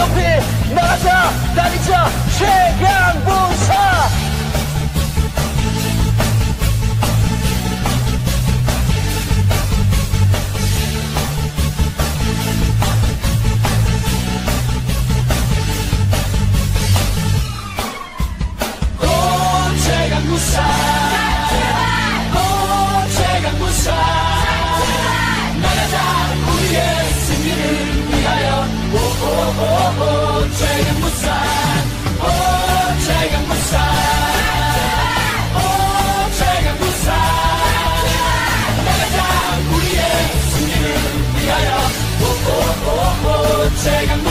옆에 나가자! Say goodbye.